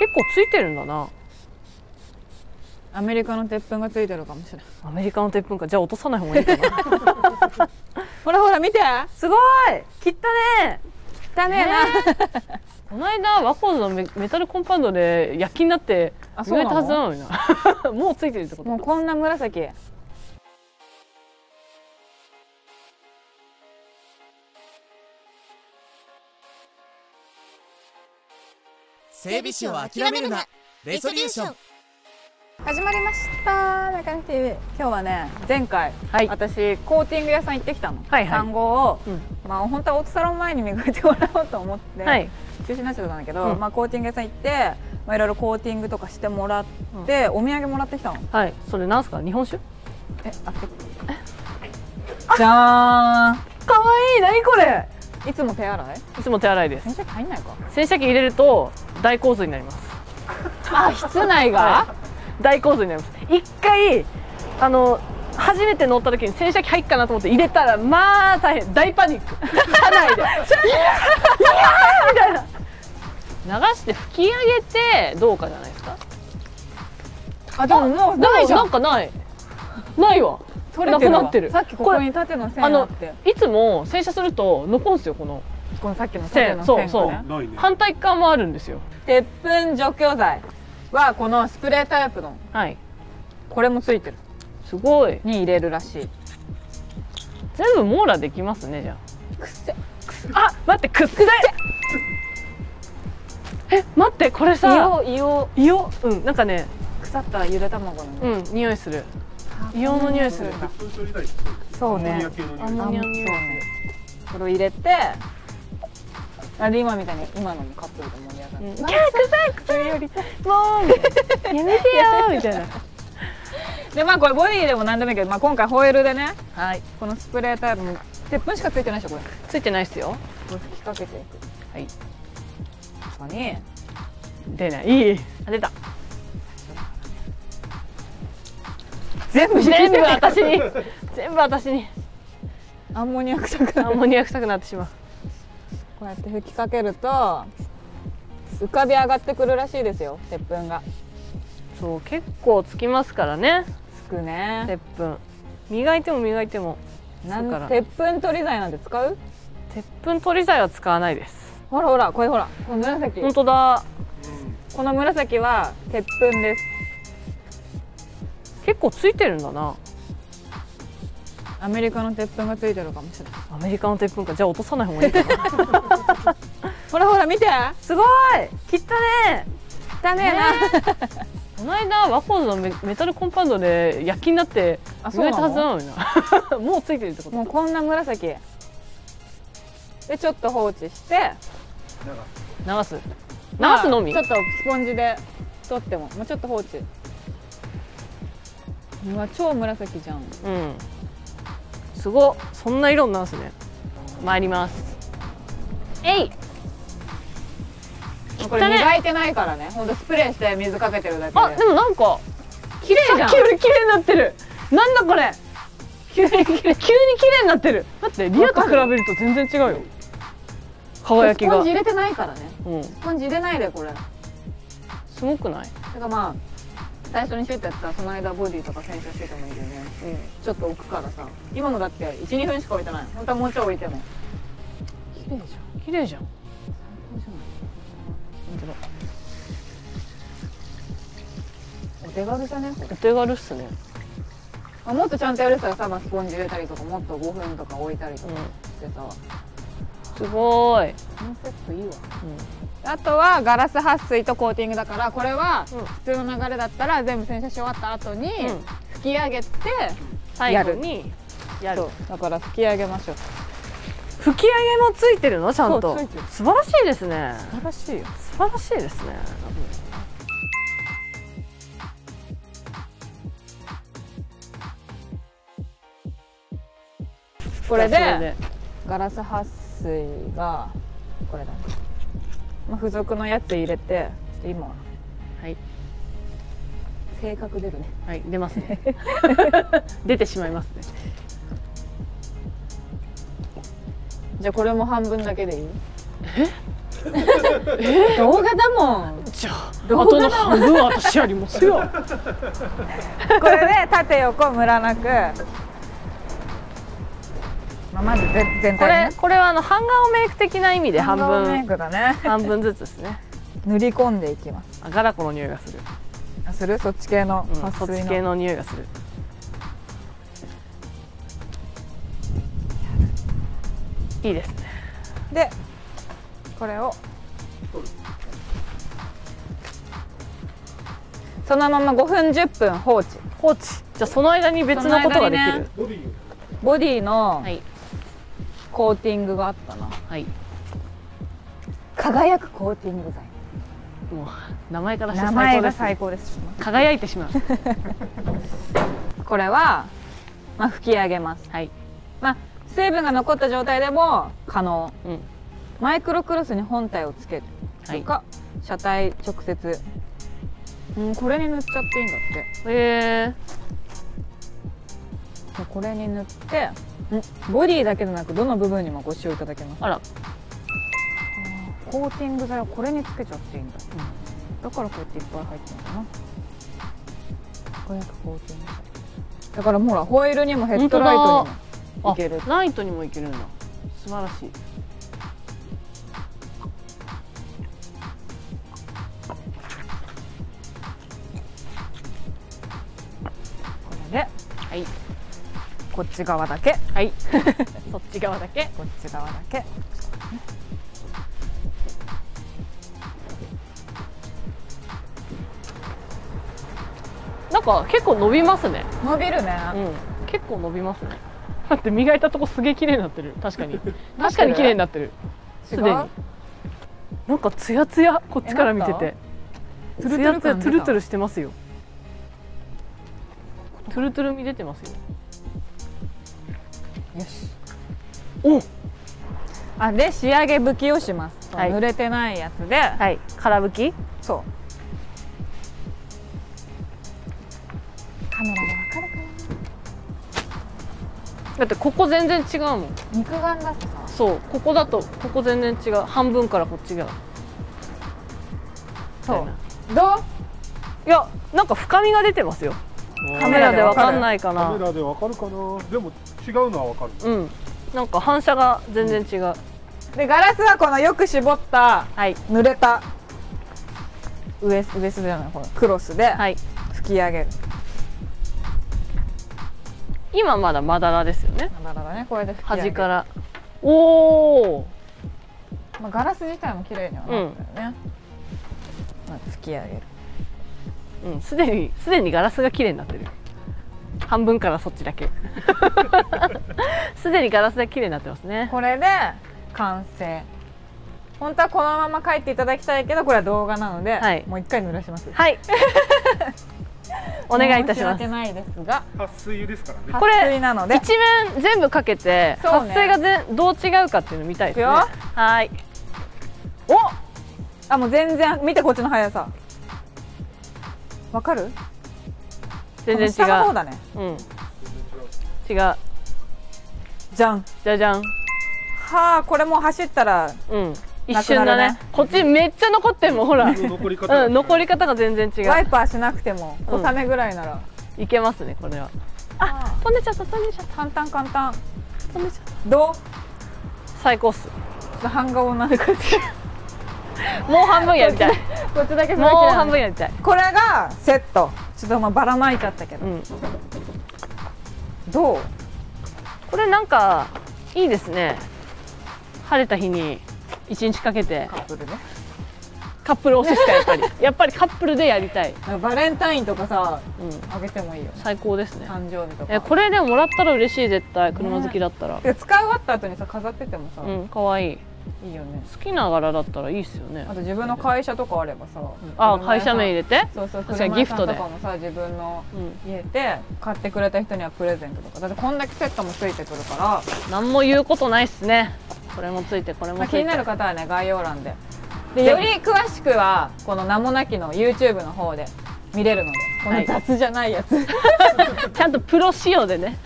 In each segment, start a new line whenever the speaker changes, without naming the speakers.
結構ついてるんだな。
アメリカの鉄粉がついてるかもしれない
アメリカの鉄粉か。じゃあ落とさない方がいいかな。
ほらほら見て。
すごい。切ったね。
汚ね。えな、
この間ワコーズのメメタルコンパウンドで焼きになって
あそうなの？
もうついてるってこと？
もうこんな紫
整備士を諦めるな。レソリューション。
始まりました。中根 TV 今日はね前回、
はい。
私コーティング屋さん行ってきたの、
はいはい。
産後を、
うん。
まあ本当はオートサロン前に磨いてもらおうと思って、
はい。
中止になっちゃったんだけど、
うん。
まあコーティング屋さん行ってまあいろいろコーティングとかしてもらって、お土産もらってきたの。
はい。それなんすか？日本酒？
えあそじゃーん。
かわいい。何これ？
いつも手洗い？
いつも手洗いです。
洗車機入んないか。
洗車機入れると大洪水になります。
あ室内が、
大洪水になります。一回あの初めて乗った時に洗車機入っかなと思って入れたらまあ大変。大パニック。車内で「いやー!」みたいな。流して吹き上げてどうかじゃないですか？
あでももうないじゃ
なんんかない。ないわ。
取れてるわ。
なくなってる。
さっきここに縦の線
あ
って。
いつも洗車すると残るんですよこの
このさっきの縦の
そうそう
線がね。
反対側もあるんですよ。
鉄粉除去剤はこのスプレータイプの。
はい。
これもついてる。
すごい。
に入れるらしい。
全部網羅できますねじゃ
くっせ。
ああ待ってくっせ。え待ってこれさ。
硫黄硫
硫黄うんなんかね。
黄腐ったゆで卵の。ね
うん匂いする。硫黄の匂いする。
鉄粉処理剤
そうね。
アンモニア系の匂い。
アンモニアの匂い。
そうねこれを入れてあれ今みたいに今のにカップルで盛り上がる、
うん。キャー臭い臭いよりもうやめてよみたいな。
でまあこれボディでも何でもいいけど、まあ、今回ホイールでね
はい。
このスプレータイプの鉄粉しかついてないでしょこれ。こ
ついてないっすよ。
れ吹きかけて。いく
はい。
ここに。
出ない。いい。あ出た。
全部
全部私に。全部私に。
アンモニア臭く
アンモニア臭くなってしまう
こうやって吹きかけると浮かび上がってくるらしいですよ鉄粉が。
そう結構つきますからね。
つくね。
鉄粉。磨いても磨いても。
なん
だから。
鉄粉取り剤なんて使う？
鉄粉取り剤は使わないです。
ほらほらこれほらこの紫。
本当だ。
この紫は鉄粉です。
結構ついてるんだな
アメリカの鉄粉がついてるかもしれない。
アメリカの鉄粉か。じゃあ落とさない方がいいかな。
ほらほら見て。
すごい。切ったね。
汚ねえな、
この間ワコーズのメメタルコンパウンドで焼きになって
あ
言われたはずなのにな。もうついてるってこと？
もうこんな紫。でちょっと放置して。
流す。流すのみ、
まあちょっとスポンジで取っても。もうちょっと放置。うわ超紫じゃん。
うんすごっ。そんな色になるんすね。参ります。えい。
これ磨いてないからね。ほんとスプレーして水かけてるだけで。
あでもなんか
綺麗じゃん。
さっきより綺麗になってる。なんだこれ。急に急に急に綺麗になってる。待ってリアと比べると全然違うよ。輝きが
スポンジ入れてないからね。
うん。
スポンジ入れないでこれ。だ
すごくない？
からまあ最初にシュッてやったらその間ボディとか洗車しててもいいよね。
うん。
ちょっと置くからさ。今のだって12分しか置いてない。本当はもうちょい置いても。綺麗じゃん。
綺麗じゃん。
お手軽じゃね？
お手軽っすね。
あもっとちゃんとやる人はさ、まあ、スポンジ入れたりとかもっと5分とか置いたりとか
うん
してさ、
すごーい、
このセットいいわあとはガラス撥水とコーティングだからこれは
うん。
普通の流れだったら全部洗車し終わった後に
うん。
拭き上げて、
最後にやる。
だから拭き上げましょう。
吹き上げもついてるの？ちゃんと。素晴らしいですね。
素晴らしいよ。
素晴らしいですね。
これで。ガラス撥水がこれだね、まあ、付属のやつ入れてちょっと今
は。い。
性格出るね。
はい出ますね。出てしまいますね。
じゃあこれも半分だけでいい？え？動画だもん。
ちゃ
動画
後の半分は私やりますよ。
これで縦横ムラなく、まあ、まずぜ全
こ
体ね。
れこれはあのハンガーメイク的な意味で半
ハンガーメイ
分
クだね。
半分ずつですね。
塗り込んでいきます。
あガラコの匂いがする、
あする？そっち系の
うん、そっち系の匂いがする。いいですね。
でこれを。そのまま5分10分放置。
放置。じゃあその間に別のことができる、
ね。ボディの
はい
コーティングがあったな、
はい。
輝くコーティング
もう名前からして最高です。
最高です。
輝いてしまう。
これは、まあ、拭き上げます。
はい。
まあ水分が残った状態でも可能。
うん。
マイクロクロスに本体をつけるとか、車体直接。うんこれに塗っちゃっていいんだって。
へえ
でこれに塗ってん。ボディだけでなくどの部分にもご使用いただけます。
あら。
コーティング剤をこれにつけちゃっていいんだ、だからこうやっていっぱい入ってるのかな。輝くコーティング剤。だからほらホイールにもヘッドライトにもいける。
あライトにもいけるんだ。素晴らしい。
これで。
はい
こっち側だけ。
はい。そっち側だけ。
こっち側だけ。
なんか結構伸びますね。
伸びるね、
うん。結構伸びますね。だって磨いたとこすげえ綺麗になってる。確かに。確かに綺麗になってる。すでに。なんかツヤツヤこっちから見てて。ツヤツヤ
ルトゥル感
トゥルしてますよ。トゥルトゥル見出てますよ
よし
お。
あで仕上げ拭きをします、
はい。
濡れてないやつで、
はい。空拭き
そう。カメラでわかる。か
だってここ全然違うもん。
な肉眼だとさ。
そう。ここだとここ全然違う。半分からこっちが
そう。どう？
いやなんか深みが出てますよ。カメラでわかんないかな。
カメラでわかるかな。でも違うのはわかる。
うん。なんか反射が全然違う、
でガラスはこのよく絞った
はい。
濡れたウエスウエスじゃないこのクロスで
はい。
拭き上げる、
今まだまだらですよね。
だからねこれで拭き上げる。
端から。おお
まあ、ガラス自体も綺麗にはなったよね、まあ、拭き上げる。
うんすでにすでにガラスが綺麗になってる半分からそっちだけ。すでにガラスが綺麗になってますね。
これで完成。本当はこのまま帰っていただきたいけどこれは動画なので、
はい。
もう一回濡らします。
はい。お願いいたします。
申訳ないですが。
撥水ですからね。
これ
撥水なので。
一面全部かけて
そうね。
発生がぜんどう違うかっていうの見たいですね。はい。
おあもう全然見てこっちの速さ。わかる？
全然違う
下の方だね。
うん。違う。
じゃん。
じゃじゃん。
はあこれもう走ったら
うん。一瞬だね。こっちめっちゃ残ってんもんほら。
残り方。が
うん残り方が全然違う。
ワイパーしなくても
うん。
小雨ぐらいなら、
いけますねこれは。
あ
飛んでちゃった飛んでちゃった。
簡単簡単。
飛んでちゃった。
ど
最高っす。
う版画をなんか
もう半分やりたい。
こっちだけ
もう半分やりたい。
これがセット。ちょっとまあばらまいちゃったけど、
うん。
どう？
これなんかいいですね。晴れた日に一日かけて。
カップルね。
カップル推ししかやっぱり。やっぱりカップルでやりたい、
バレンタインとかさ
うん、
あげてもいいよ。ね
最高ですね。
誕生日とか。
えこれでももらったら嬉しい絶対。車好きだったら、
で使い終わった後にさ飾っててもさ、
うん可愛い
いいよね。
好きな柄だったらいいっすよね。
あと自分の会社とかあればさ、
あ会社名入れて？
そうそう
確かにギフトで
とかもさ自分の
うん
入れて買ってくれた人にはプレゼントとか。だってこんだけセットもついてくるから、
何も言うことないっすね。これもついてこれも
まあ、
ついて。
気になる方はね概要欄ででより詳しくはこの名もなきの YouTube の方で見れるので。この
はい。
雑じゃないやつ、
ちゃんとプロ仕様でね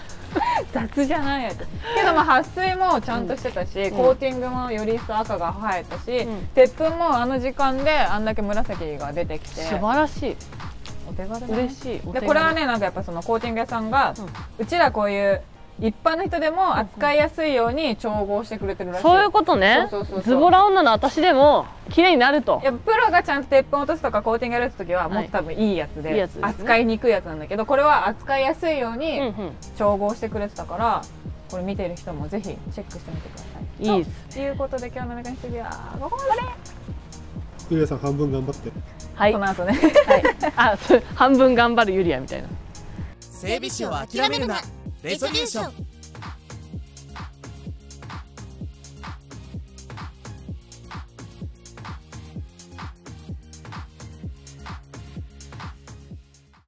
雑じゃないやつけどまあ撥水もちゃんとしてたし、コーティングもより一層赤が生えたし、
うん。
鉄粉もあの時間であんだけ紫が出てきて
素晴らしい。
お手軽
嬉しい。
でこれはねなんかやっぱそのコーティング屋さんが、うちらこういう一般の人でも扱いやすいように調合してくれてるらしい。
そういうことね。
そうそうそうそう。
ズボラ女の私でも綺麗になると。
やっぱプロがちゃんと鉄粉落とすとかコーティングやる時はも
はい。
っと多分いいやつで,、
いいやつですね。
扱いにくいやつなんだけどこれは扱いやすいよう
うん
に
うん
調合してくれてたからこれ見てる人もぜひチェックしてみてください。
いいっす。
ということで今日のメカニスビはここまで。
ゆりやさん半分頑張って。
はい。
この後ね。
はい。あそう半分頑張るユリアみたいな。
整備士を諦めるなレソリューション